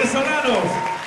Venezolanos.